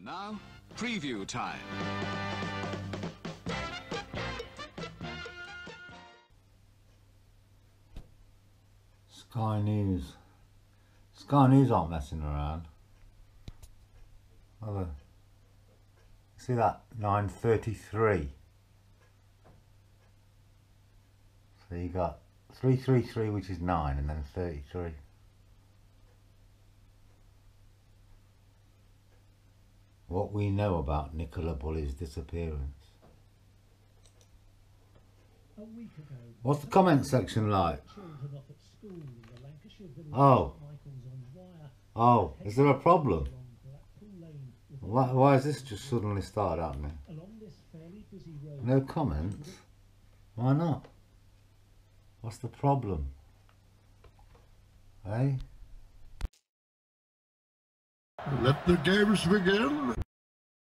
And now, preview time. Sky News. Sky News aren't messing around. They? See that? 933. So you got 333 which is 9 and then 33. What we know about Nicola Bulley's disappearance. What's the comment section like? Oh. Oh, is there a problem? Why, why has this just suddenly started happening? No comments? Why not? What's the problem? Eh? Let the games begin.